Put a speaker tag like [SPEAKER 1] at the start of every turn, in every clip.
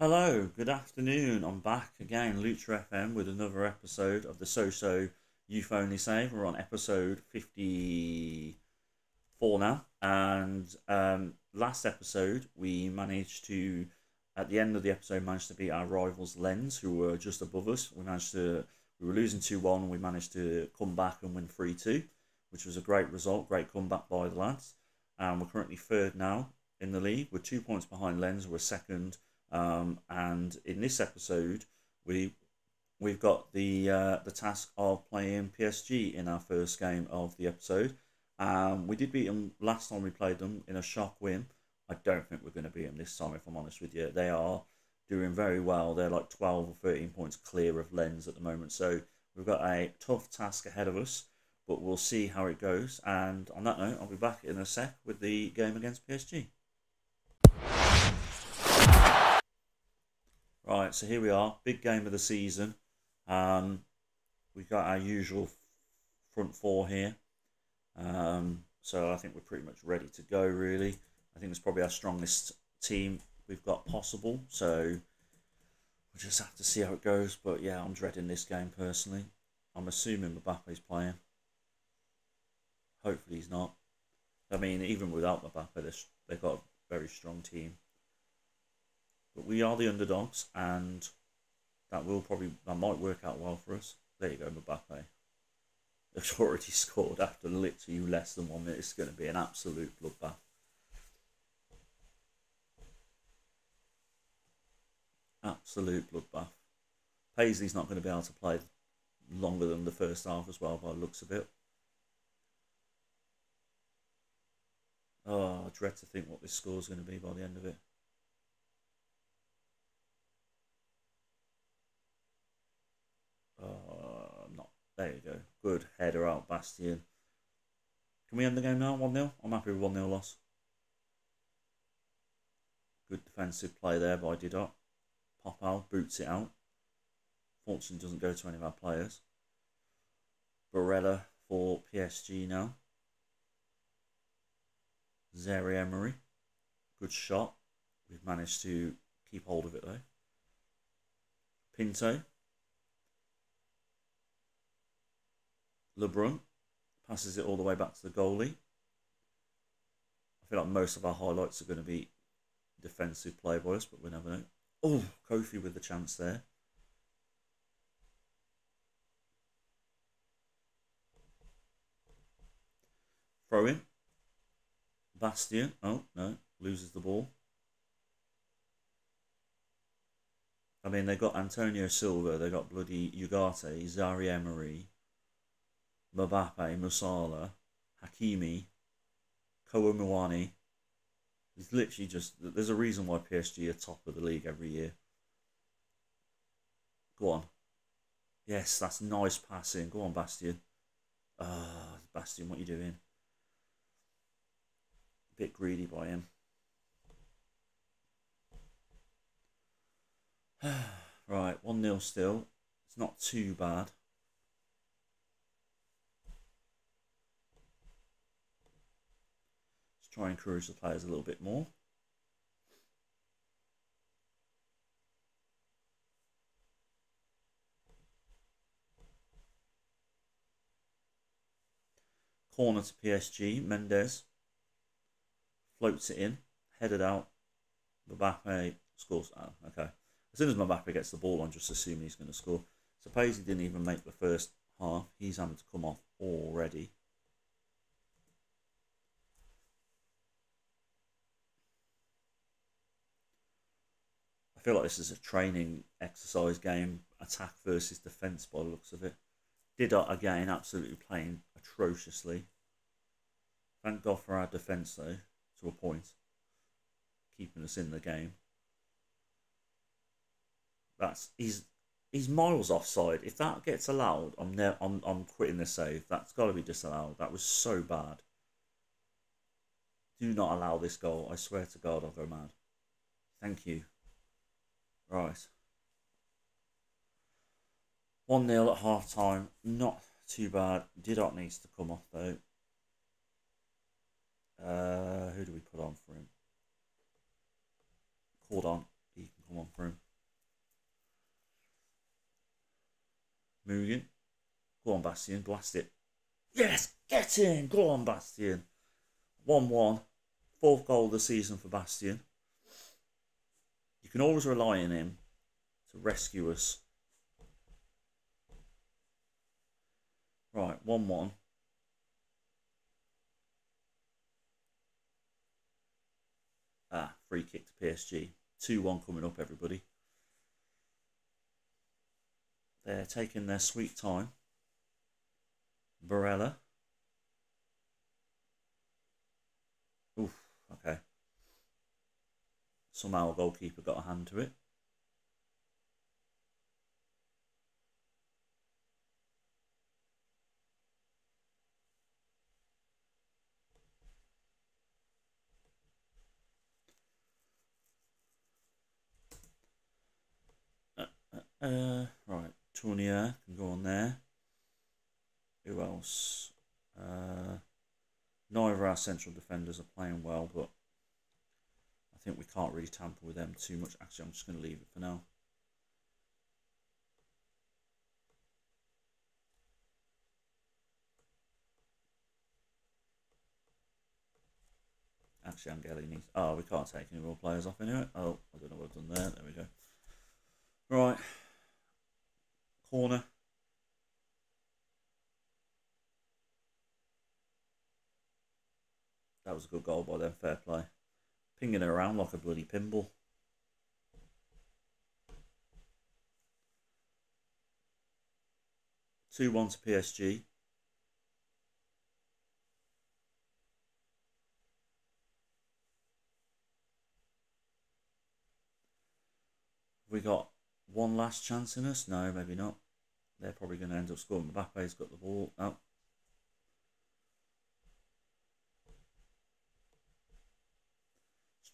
[SPEAKER 1] Hello, good afternoon. I'm back again, Lucha FM, with another episode of the Sochaux Youth Only Save. We're on episode 54 now. And um, last episode, we managed to, at the end of the episode, managed to beat our rivals Lens, who were just above us. We managed to, we were losing 2 1, and we managed to come back and win 3 2, which was a great result, great comeback by the lads. And we're currently third now in the league. We're two points behind Lens, we're second um, and in this episode, we we've got the uh, the task of playing PSG in our first game of the episode. Um, we did beat them last time we played them in a shock win. I don't think we're going to beat them this time, if I'm honest with you. They are doing very well. They're like 12 or 13 points clear of Lens at the moment. So we've got a tough task ahead of us, but we'll see how it goes. And on that note, I'll be back in a sec with the game against PSG. Right, so here we are, big game of the season. Um, we've got our usual front four here. Um, so I think we're pretty much ready to go, really. I think it's probably our strongest team we've got possible. So we'll just have to see how it goes. But yeah, I'm dreading this game personally. I'm assuming Mbappe's playing. Hopefully he's not. I mean, even without Mbappe, they've got a very strong team. But we are the underdogs, and that will probably that might work out well for us. There you go, Mbappe. They've already scored after literally less than one minute. It's going to be an absolute bloodbath. Absolute bloodbath. Paisley's not going to be able to play longer than the first half as well, by the looks of it. Oh, I dread to think what this score is going to be by the end of it. Uh, not. There you go. Good header out, Bastien. Can we end the game now? 1 0? I'm happy with 1 0 loss. Good defensive play there by Didot. Pop out, boots it out. Fortune doesn't go to any of our players. Barella for PSG now. Zaire Emery. Good shot. We've managed to keep hold of it though. Pinto. Lebrun passes it all the way back to the goalie. I feel like most of our highlights are going to be defensive play by us, but we never know. Oh, Kofi with the chance there. Throw in. Bastien. Oh, no. Loses the ball. I mean, they've got Antonio Silva, they've got bloody Ugarte, Zaire Emery, Mbappe, Musiala, Hakimi, Kolo Muani. It's literally just there's a reason why PSG are top of the league every year. Go on. Yes, that's nice passing. Go on, Bastien. Ah, uh, Bastien, what are you doing? A bit greedy by him. right, 1 0 still. It's not too bad. Try and encourage the players a little bit more. Corner to PSG, Mendes floats it in, headed out. Mbappe scores. Oh, okay. As soon as Mbappe gets the ball, I'm just assuming he's going to score. Suppose he didn't even make the first half. He's having to come off already. Feel like this is a training exercise game, attack versus defence by the looks of it. Didac again, absolutely playing atrociously. Thank God for our defence though, to a point, keeping us in the game. That's he's he's miles offside. If that gets allowed, I'm ne- I'm I'm quitting the save. That's got to be disallowed. That was so bad. Do not allow this goal. I swear to God, I'll go mad. Thank you. Right. 1 0 at half time. Not too bad. Didac needs to come off though. Uh, who do we put on for him? Hold on. He can come on for him. Mugen. Go on, Bastien. Blast it. Yes, get in. Go on, Bastien. 1 1. Fourth goal of the season for Bastien. You can always rely on him to rescue us. Right, 1 1. Ah, free kick to PSG. 2 1 coming up, everybody. They're taking their sweet time. Barella. Oof, okay. Somehow a goalkeeper got a hand to it. Uh, uh, uh right, Tournier can go on there. Who else? Uh, neither our central defenders are playing well, but think we can't really tamper with them too much. Actually, I'm just going to leave it for now. Actually, Angeli needs. Oh, we can't take any more players off anyway. Oh, I don't know what I've done there. There we go. Right. Corner. That was a good goal by them, fair play. Pinging it around like a bloody pinball. Two one to PSG. We got one last chance in us? No, maybe not. They're probably going to end up scoring. Mbappe's got the ball. Oh,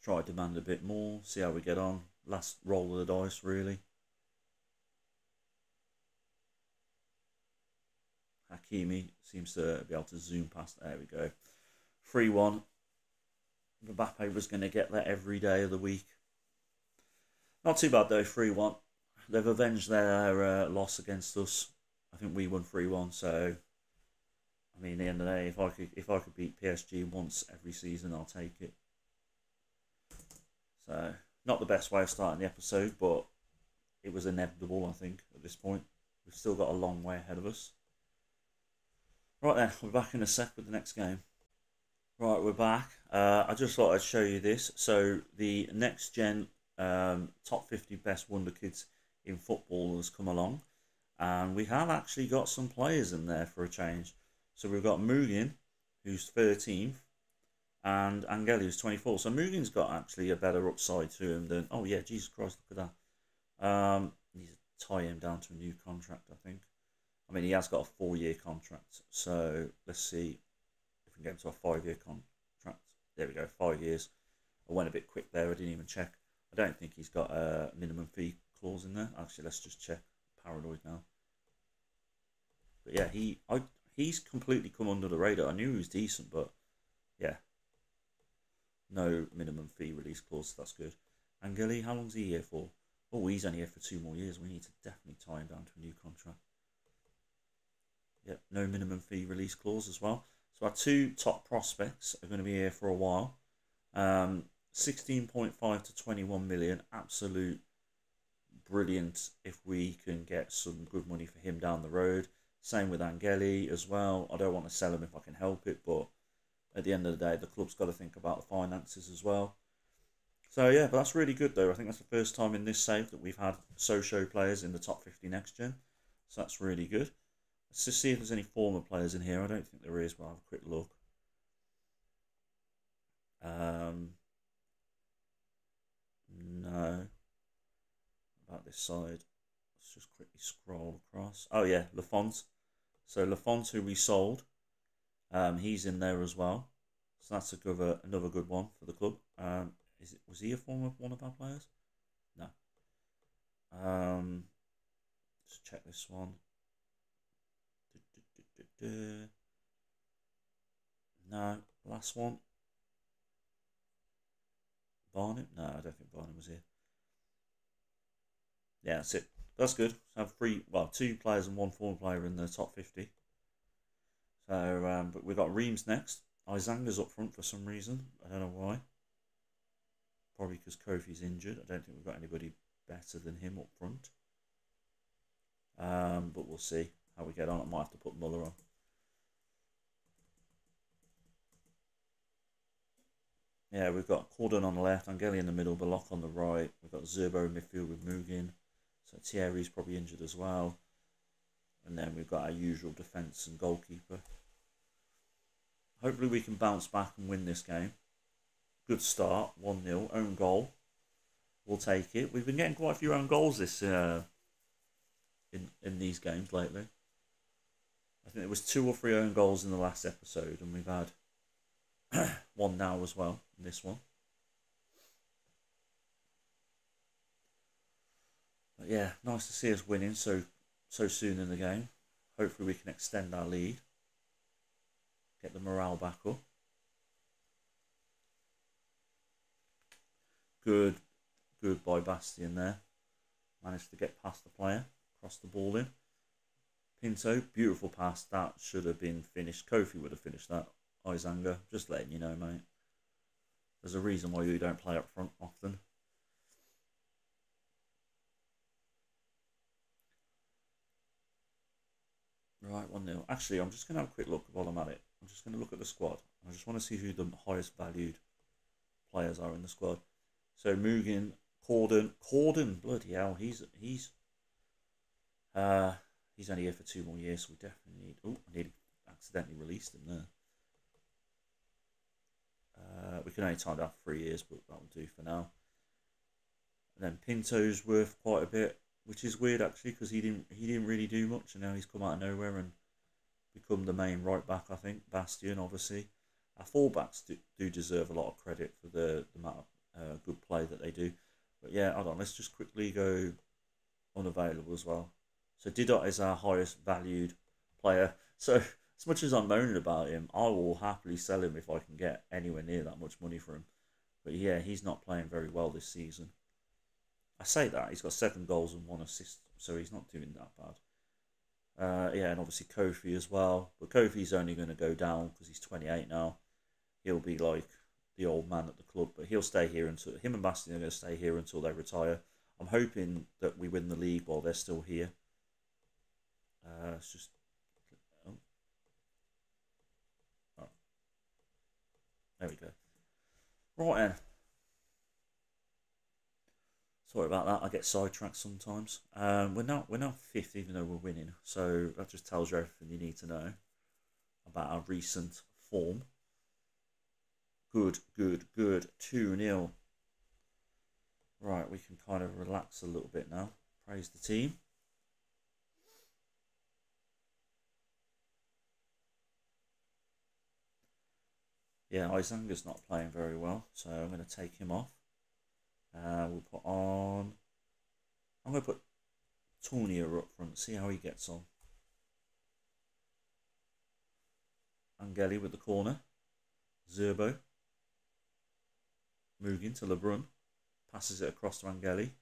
[SPEAKER 1] try to demand a bit more, see how we get on. Last roll of the dice, really. Hakimi seems to be able to zoom past. There we go. 3 1. Mbappe was going to get that every day of the week. Not too bad though, 3 1. They've avenged their uh, loss against us. I think we won 3 1, so. I mean, at the end of the day, if I could if I could beat PSG once every season, I'll take it. So, not the best way of starting the episode, but it was inevitable, I think, at this point. We've still got a long way ahead of us. Right then, we're back in a sec with the next game. Right, we're back. Uh, I just thought I'd show you this. So, the next gen um, top 50 best wonder kids in football has come along, and we have actually got some players in there for a change. So, we've got Mugen, who's 13th, and Angeli is 24. So Mugen's got actually a better upside to him than. Oh, yeah, Jesus Christ, look at that. Um, to tie him down to a new contract, I think. I mean, he has got a four year contract. So let's see if we can get him to a five year contract. There we go, five years. I went a bit quick there, I didn't even check. I don't think he's got a minimum fee clause in there. Actually, let's just check. Paranoid now. But yeah, he I he's completely come under the radar. I knew he was decent, but yeah, no minimum fee release clause. that's good. Angeli, how long's he here for? Oh, he's only here for two more years. We need to definitely tie him down to a new contract. Yep, no minimum fee release clause as well. So our two top prospects are going to be here for a while. Um, 16.5 to 21 million, absolute brilliant if we can get some good money for him down the road. Same with Angeli as well. I don't want to sell him if I can help it, but at the end of the day, the club's got to think about the finances as well. So yeah, but that's really good though. I think that's the first time in this save that we've had Sochaux players in the top 50 next gen. So that's really good. Let's just see if there's any former players in here. I don't think there is, but I'll have a quick look. Um, no. About this side. Let's just quickly scroll across. Oh yeah, Lafont. So Lafont, who we sold, um, he's in there as well, so that's a good, uh, another good one for the club. Um, is it was he a former one of our players? No. Um, let's check this one. No, last one. Barnum? No, I don't think Barnum was here. yeah, that's it. That's good. Have three, well, two players and one former player in the top 50. So, um, but we've got Reims next. Izanga's up front for some reason. I don't know why. Probably because Kofi's injured. I don't think we've got anybody better than him up front. Um, but we'll see how we get on. I might have to put Muller on. Yeah, we've got Cordon on the left, Angeli in the middle, Block on the right. We've got Zerbo in midfield with Mugin. So Thierry's probably injured as well. And then we've got our usual defence and goalkeeper. Hopefully we can bounce back and win this game. Good start, 1-0, own goal. We'll take it. We've been getting quite a few own goals this uh, in, in these games lately. I think there was two or three own goals in the last episode, and we've had one now as well in this one. But yeah, nice to see us winning so so soon in the game. Hopefully we can extend our lead. Get the morale back up. Good, good by Bastien there. Managed to get past the player, cross the ball in. Pinto, beautiful pass. That should have been finished. Kofi would have finished that. Izanga, just letting you know, mate. There's a reason why you don't play up front often. Right, 1 0. Actually, I'm just going to have a quick look while I'm at it. I'm just going to look at the squad. I just want to see who the highest valued players are in the squad. So Mugin, Corden, Corden, bloody hell, he's he's uh he's only here for two more years, so we definitely need. Oh, I nearly accidentally released him there. Uh, we can only time that for three years, but that will do for now. And then Pinto's worth quite a bit, which is weird actually, because he didn't he didn't really do much, and now he's come out of nowhere and become the main right back. I think Bastien, obviously, our fullbacks do, do deserve a lot of credit for the the amount of uh, good play that they do. But yeah, hold on, let's just quickly go unavailable as well. So Didot is our highest valued player. So as much as I'm moaning about him, I will happily sell him if I can get anywhere near that much money for him. But yeah, he's not playing very well this season. I say that he's got seven goals and one assist, so he's not doing that bad. Uh, yeah, and obviously Kofi as well. But Kofi's only going to go down because he's 28 now. He'll be like the old man at the club, but he'll stay here until him and Bastien are going to stay here until they retire. I'm hoping that we win the league while they're still here. Uh, it's just. Oh. Oh. There we go. Right then. Sorry about that. I get sidetracked sometimes. Um, we're now we're now fifth, even though we're winning. So that just tells you everything you need to know about our recent form. Good, good, good. Two 0 Right, we can kind of relax a little bit now. Praise the team. Yeah, Izanga's not playing very well, so I'm going to take him off. Uh, we'll put on. I'm going to put Tournier up front, see how he gets on. Angeli with the corner. Zerbo. Mugin to Lebrun. Passes it across to Angeli.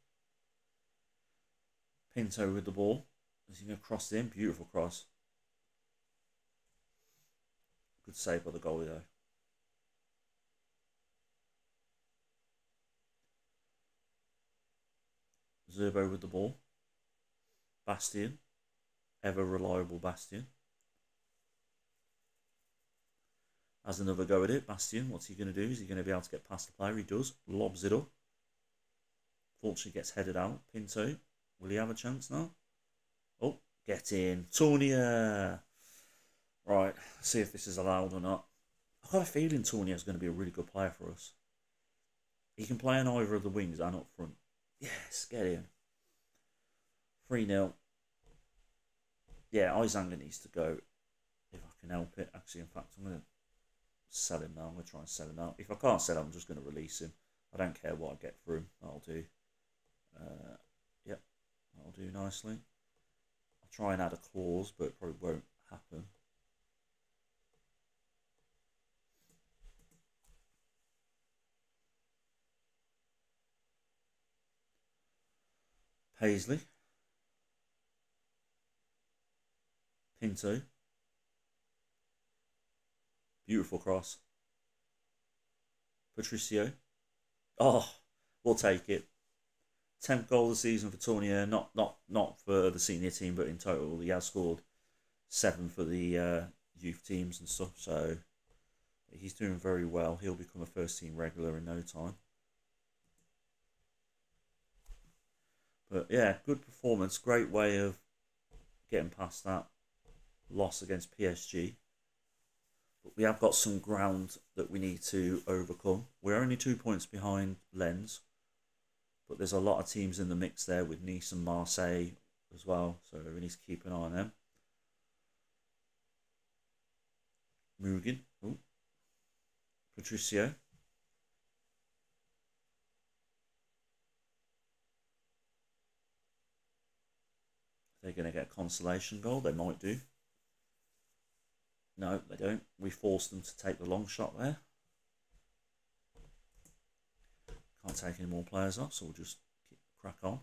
[SPEAKER 1] Pinto with the ball. Is he going to cross in? Beautiful cross. Good save by the goalie though. Zerbo with the ball. Bastien. Ever reliable Bastien. Has another go at it. Bastien, what's he going to do? Is he going to be able to get past the player? He does. Lobs it up. Fortunately gets headed out. Pinto. Will he have a chance now? Oh, get in. Tournier. Right, see if this is allowed or not. I've got a feeling Tournier is going to be a really good player for us. He can play on either of the wings and up front. Yes, get in. 3 0. Yeah, Izanga needs to go if I can help it. Actually, in fact, I'm going to sell him now. I'm going to try and sell him now. If I can't sell him, I'm just going to release him. I don't care what I get for him. That'll do. Uh, yep, that'll do nicely. I'll try and add a clause, but it probably won't happen. Paisley. Pinto. Beautiful cross. Patricio. Oh, we'll take it. 10th goal of the season for Tournier, not not not for the senior team, but in total, he has scored seven for the uh, youth teams and stuff. So he's doing very well. He'll become a first team regular in no time. But yeah, good performance. Great way of getting past that loss against PSG. But we have got some ground that we need to overcome. We're only two points behind Lens. But there's a lot of teams in the mix there with Nice and Marseille as well. So we need to keep an eye on them. Mugen. Oh. Patricio. They're going to get a consolation goal. They might do. No, they don't. We force them to take the long shot there. Can't take any more players off, so we'll just crack on.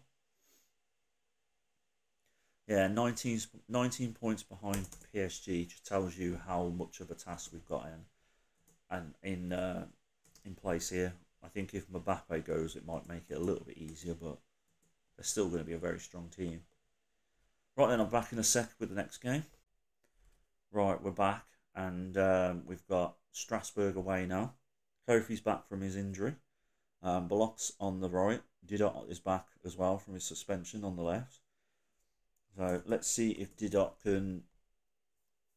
[SPEAKER 1] Yeah, 19, 19 points behind PSG just tells you how much of a task we've got in and in uh, in place here. I think if Mbappe goes, it might make it a little bit easier, but they're still going to be a very strong team. Right then, I'm back in a sec with the next game. Right, we're back, and um, we've got Strasbourg away now. Kofi's back from his injury. Um, on the right. Didot is back as well from his suspension on the left. So let's see if Didot can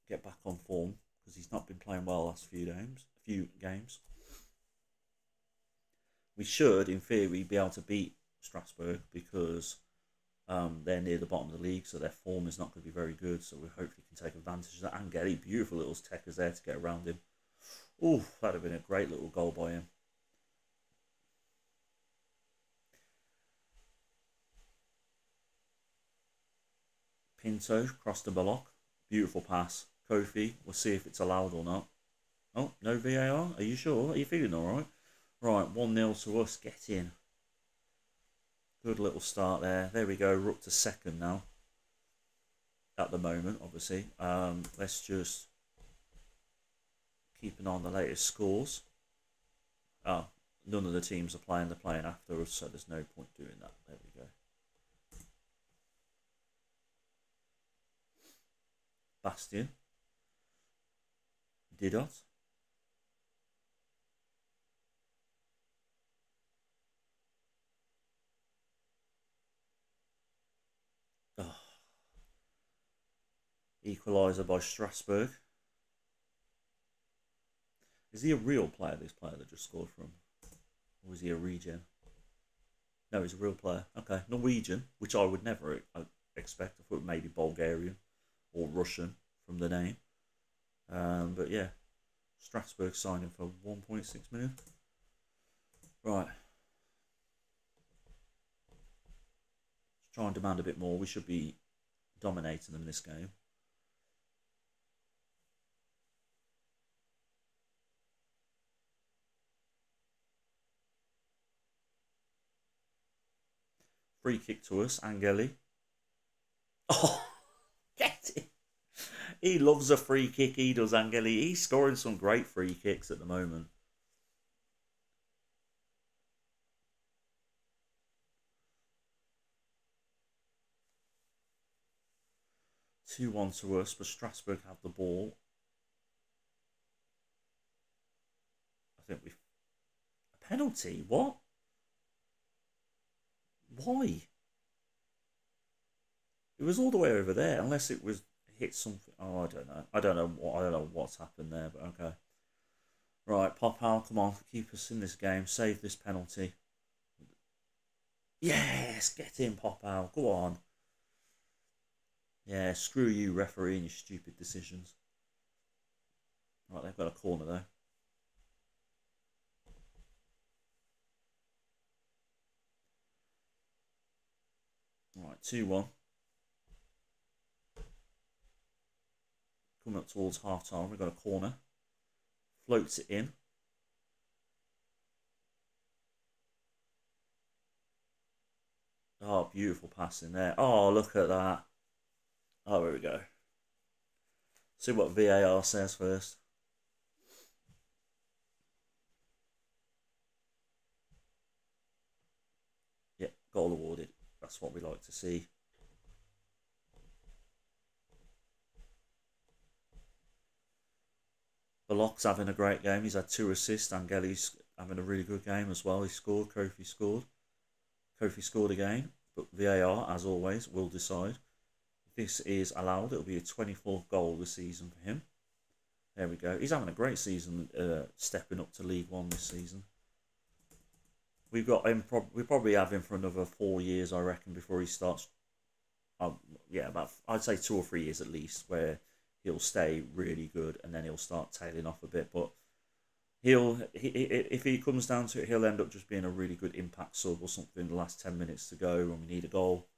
[SPEAKER 1] get back on form because he's not been playing well the last few games. A few games. We should, in theory, be able to beat Strasbourg because um, they're near the bottom of the league, so their form is not going to be very good. So we hopefully can take advantage of that and get a beautiful little techers there to get around him. Oh, that'd have been a great little goal by him. Pinto crossed the block. Beautiful pass. Kofi, we'll see if it's allowed or not. Oh, no VAR? Are you sure? Are you feeling alright? Right, 1 0 to us. Get in. Good little start there. There we go. We're up to second now. At the moment, obviously. Um, let's just keep an eye on the latest scores. Oh, none of the teams are playing. They're playing after us, so there's no point doing that. There we go. Bastien. Didot. Equaliser by Strasbourg. Is he a real player, this player that just scored from? Or is he a regen? No, he's a real player. Okay, Norwegian, which I would never expect. I thought maybe Bulgarian or Russian from the name. Um, but yeah, Strasbourg signing for 1.6 million. Right. Let's try and demand a bit more. We should be dominating them in this game. Free kick to us, Angeli. Oh! Get it. He loves a free kick. He does, Angeli. He's scoring some great free kicks at the moment. Two one to us, but Strasbourg have the ball. I think we a penalty. What? Why? It was all the way over there, unless it was hit something. Oh, I don't know. I don't know what. I don't know what's happened there, but okay. Right, Popal, come on, keep us in this game. Save this penalty. Yes, get in, Popal. Go on. Yeah, screw you, referee, and your stupid decisions. Right, they've got a corner though. 2 1. Coming up towards half time, we've got a corner. Floats it in. Oh, beautiful pass in there. Oh, look at that. Oh, here we go. See what VAR says first. Yeah, goal awarded. That's what we like to see. Balok's having a great game. He's had two assists. Angeli's having a really good game as well. He scored. Kofi scored. Kofi scored again. But VAR, as always, will decide. If this is allowed, it'll be a 24th goal this season for him. There we go. He's having a great season, uh, stepping up to League One this season. We've got him. Pro- we probably have him for another four years, I reckon, before he starts. Um, yeah, about I'd say two or three years at least, where he'll stay really good, and then he'll start tailing off a bit. But he'll he, if he comes down to it, he'll end up just being a really good impact sub or something. In the last ten minutes to go, when we need a goal.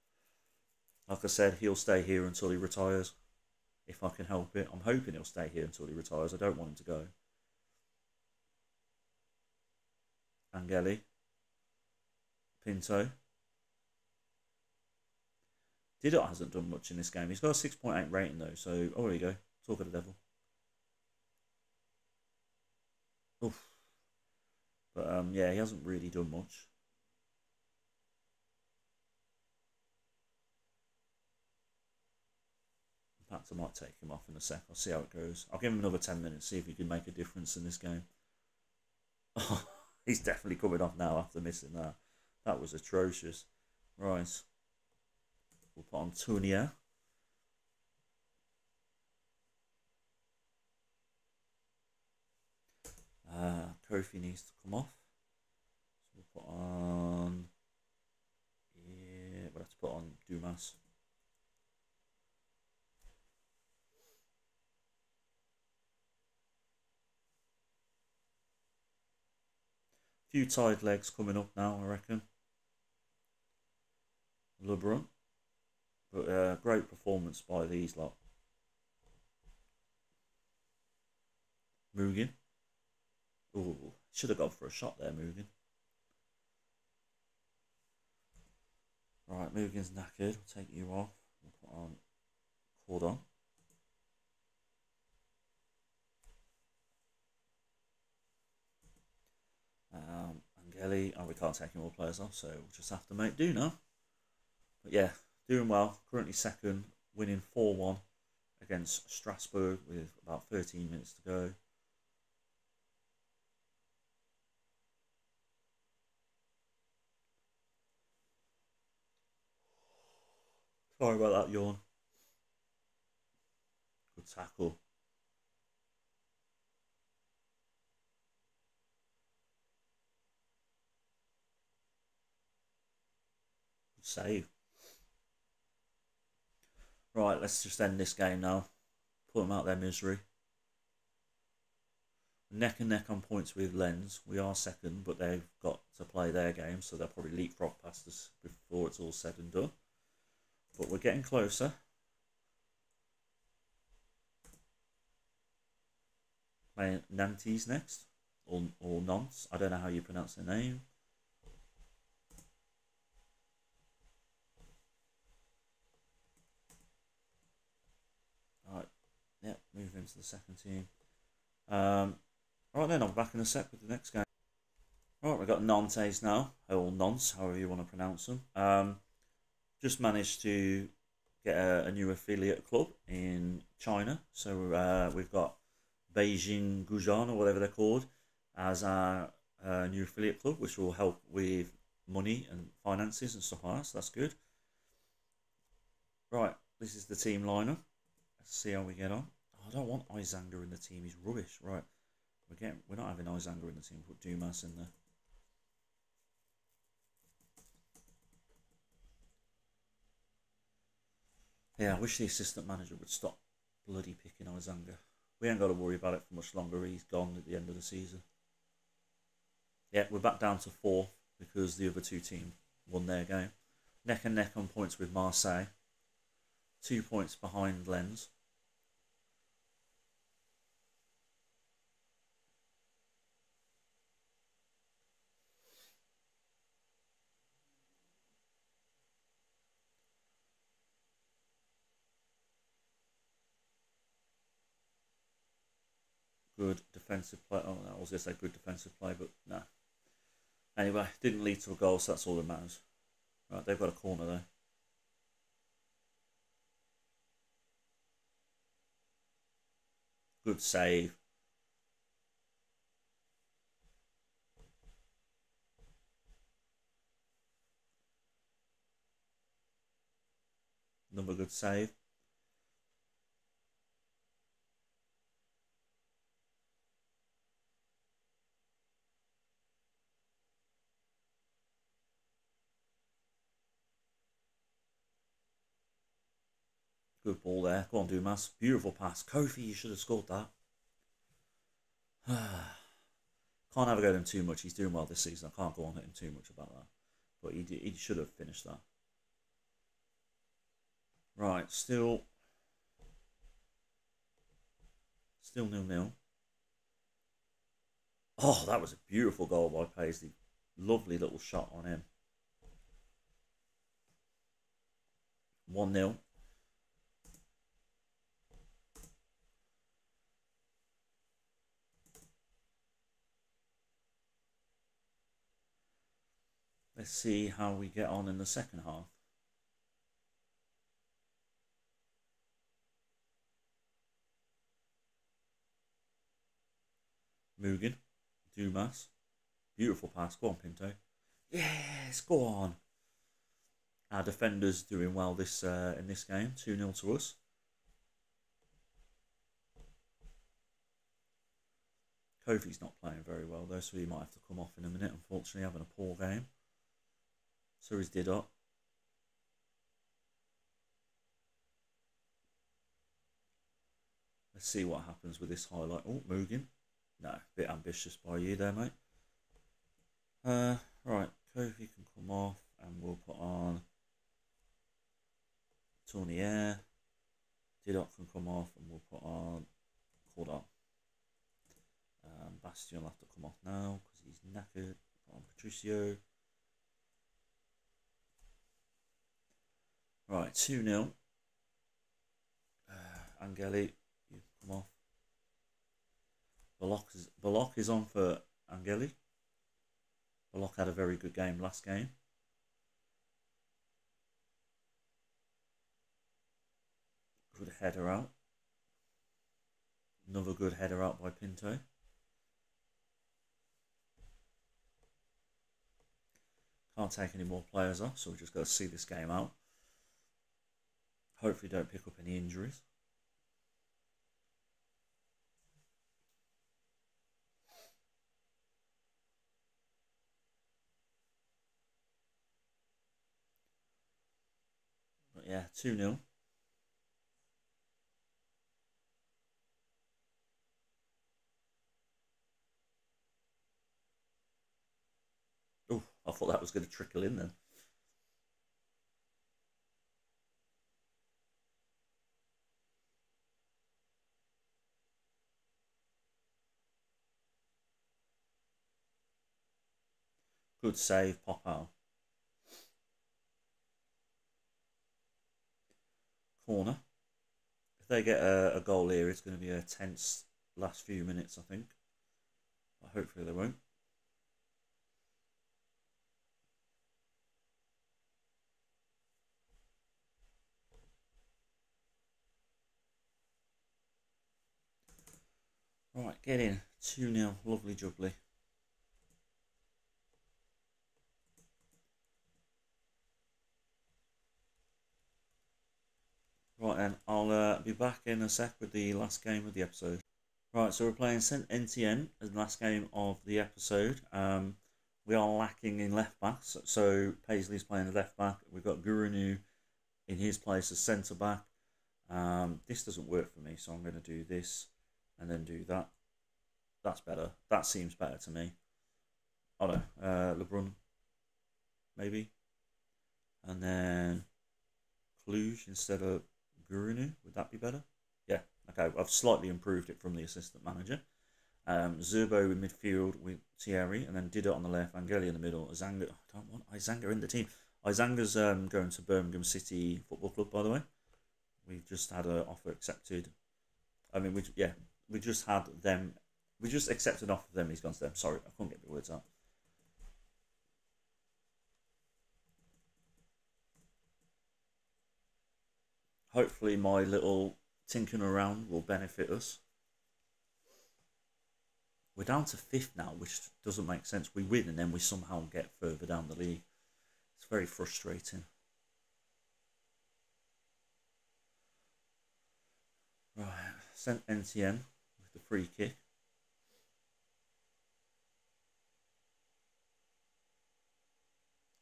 [SPEAKER 1] Like I said, he'll stay here until he retires, if I can help it. I'm hoping he'll stay here until he retires. I don't want him to go. Angeli. Pinto. Didot hasn't done much in this game. He's got a 6.8 rating though, so oh there you go. Talk of the devil. Oof. But um yeah, he hasn't really done much. Fact, I might take him off in a sec. I'll see how it goes. I'll give him another 10 minutes, see if he can make a difference in this game. He's definitely coming off now after missing that. That was atrocious. Right. We'll put on Tournier. Uh, Kofi needs to come off. So we'll put on. Yeah, we'll have to put on Dumas. Few tired legs coming up now, I reckon. Lebrun. But uh, great performance by these lot. Mugen. Ooh, should have gone for a shot there, Mugen. Right, Mugen's knackered. We'll take you off. We'll put on Cordon. Um, Angeli, oh, we can't take any more players off, so we'll just have to make do now. But yeah, doing well. Currently second, winning 4 1 against Strasbourg with about 13 minutes to go. Sorry about that yawn. Good tackle. Save. Right, let's just end this game now. Put them out their misery. Neck and neck on points with Lens. We are second, but they've got to play their game, so they'll probably leapfrog past us before it's all said and done. But we're getting closer. Playing Nantes next, or, or Nantes. I don't know how you pronounce their name. Yep, move into the second team. Um, right then, I'm back in a sec with the next game. Right, we've got Nantes now, or Nonce, however you want to pronounce them. Um, just managed to get a, a, new affiliate club in China. So uh, we've got Beijing Guoan, or whatever they're called, as our uh, new affiliate club, which will help with money and finances and stuff like that. So that's good. Right, this is the team lineup. See how we get on. Oh, I don't want Izanga in the team. He's rubbish. Right. We're getting, we're not having Izanga in the team. Put Dumas in there. Yeah, I wish the assistant manager would stop bloody picking Izanga. We ain't got to worry about it for much longer. He's gone at the end of the season. Yeah, we're back down to four because the other two teams won their game. Neck and neck on points with Marseille two points behind Lens. Good defensive play. Oh, I was going to say good defensive play, but no. Nah. Anyway, didn't lead to a goal, so that's all that matters. Right, they've got a corner there. Good save. Another good save. Good ball there. Go on, Dumas. Beautiful pass. Kofi, you should have scored that. can't have a go at him too much. He's doing well this season. I can't go on at him too much about that. But he, he should have finished that. Right, still... Still nil-nil. Oh, that was a beautiful goal by Paisley. Lovely little shot on him. 1-0. Let's see how we get on in the second half. Mugen, Dumas, beautiful pass. Go on, Pinto. Yes, go on. Our defenders doing well this uh, in this game. 2 0 to us. Kofi's not playing very well though, so he might have to come off in a minute, unfortunately, having a poor game. So is Didac. Let's see what happens with this highlight. Oh, Mugen. No, bit ambitious by you there, mate. Uh, right, Kofi can come off and we'll put on Tournier. Didac can come off and we'll put on Cordon. Um, Bastien will have to come off now because he's knackered. Put on Patricio. Right, 2 0. Uh, Angeli, you come off. Balok is, Balok is on for Angeli. Balok had a very good game last game. Good header out. Another good header out by Pinto. Can't take any more players off, so we've just got to see this game out. Hopefully, don't pick up any injuries. But yeah, 2 0. Oh, I thought that was going to trickle in then. Good save, Popao. Corner. If they get a, a goal here, it's going to be a tense last few minutes, I think. But hopefully they won't. Right, get in. 2 0. Lovely jubbly. Right then, I'll uh, be back in a sec with the last game of the episode. Right, so we're playing Saint-Étienne as the last game of the episode. Um, we are lacking in left backs, so Paisley's playing the left back. We've got Gurunu in his place as centre back. Um, this doesn't work for me, so I'm going to do this and then do that. That's better. That seems better to me. Don't know. Uh, LeBrun, maybe. And then Cluj instead of Gurinu. Would that be better? Yeah. Okay. I've slightly improved it from the assistant manager. Um, Zerbo in midfield with Thierry, and then Didac on the left, Angeli in the middle. Izanga, I don't want Izanga in the team. Izanga's um, going to Birmingham City Football Club, by the way. We've just had an offer accepted. I mean, we yeah, we just had them we just accepted off of them. He's gone to them. Sorry, I couldn't get the words out. Hopefully, my little tinkering around will benefit us. We're down to fifth now, which doesn't make sense. We win and then we somehow get further down the league. It's very frustrating. Right, sent NTN with the free kick.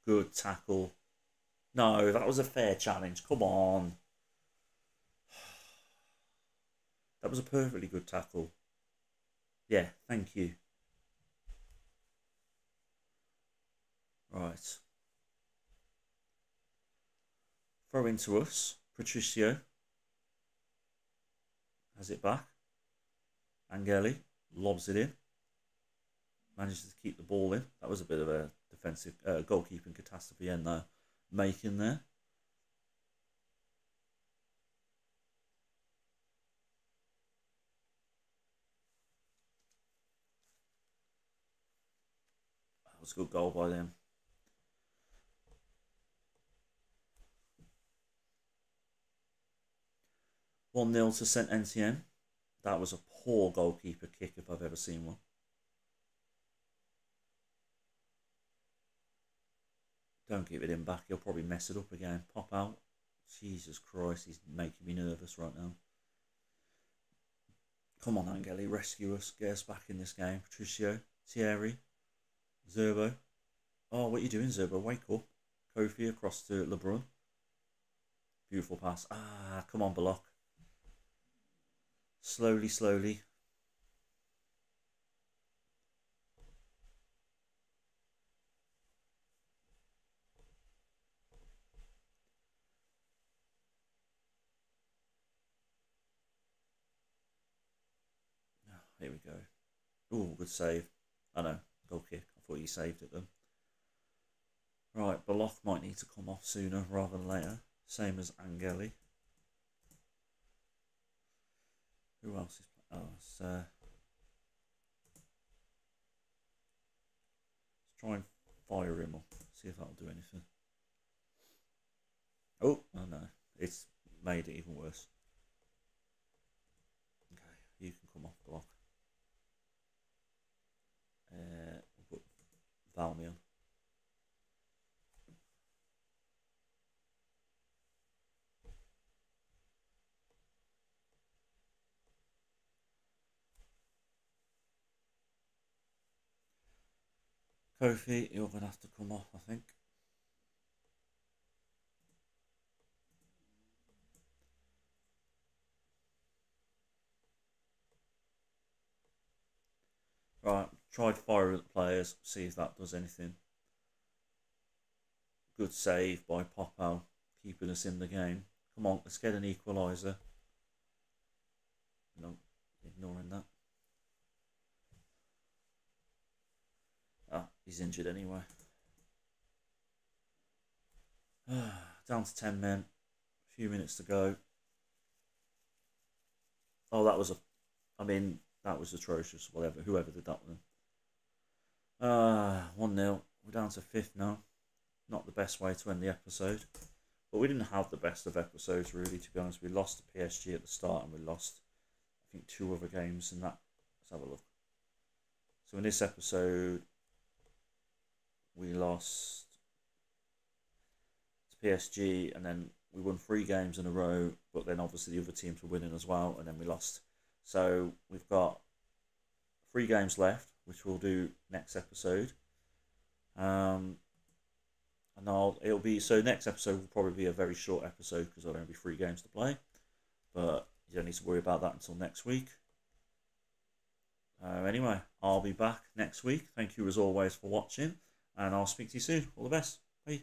[SPEAKER 1] Good tackle. No, that was a fair challenge. Come on. That was a perfectly good tackle. Yeah, thank you. Right. Throw into us. Patricio has it back. Angeli lobs it in. Manages to keep the ball in. That was a bit of a defensive uh, goalkeeping catastrophe in there, making there. That was a good goal by them. One 0 to Saint-Étienne. That was a poor goalkeeper kick if I've ever seen one. Don't give it him back. He'll probably mess it up again. Pop out. Jesus Christ, he's making me nervous right now. Come on, Angeli, rescue us. Get us back in this game. Patricio, Thierry, Zerbo. Oh, what are you doing, Zerbo? Wake up. Kofi across to Lebrun. Beautiful pass. Ah, come on, Block. Slowly, slowly. Here we go. Oh, good save. I know, goal kick. Thought you saved it then. Right, Block might need to come off sooner rather than later. Same as Angeli. Who else is playing? Oh, it's, uh, let's try and fire him up. See if that'll do anything. Oh, oh no. It's made it even worse. Okay, you can come off block. Uh, we'll put Valmy on. Kofi, you're going to have to come off, I think. Right, tried firing at the players, see if that does anything. Good save by Popo, keeping us in the game. Come on, let's get an equaliser. No, ignoring that. Ah, He's injured anyway. Down to 10 men. A few minutes to go. Oh, that was a. I mean, that was atrocious. Whatever. Whoever did that one. Uh, 1 0. We're down to fifth now. Not the best way to end the episode. But we didn't have the best of episodes, really, to be honest. We lost to PSG at the start and we lost, I think, two other games in that. Let's have a look. So in this episode, we lost to PSG, and then we won three games in a row. But then obviously the other teams were winning as well, and then we lost. So we've got three games left, which we'll do next episode. Um, and I'll it'll be so next episode will probably be a very short episode because there'll only be three games to play. But you don't need to worry about that until next week. Uh, anyway, I'll be back next week. Thank you as always for watching and I'll speak to you soon. All the best. Bye.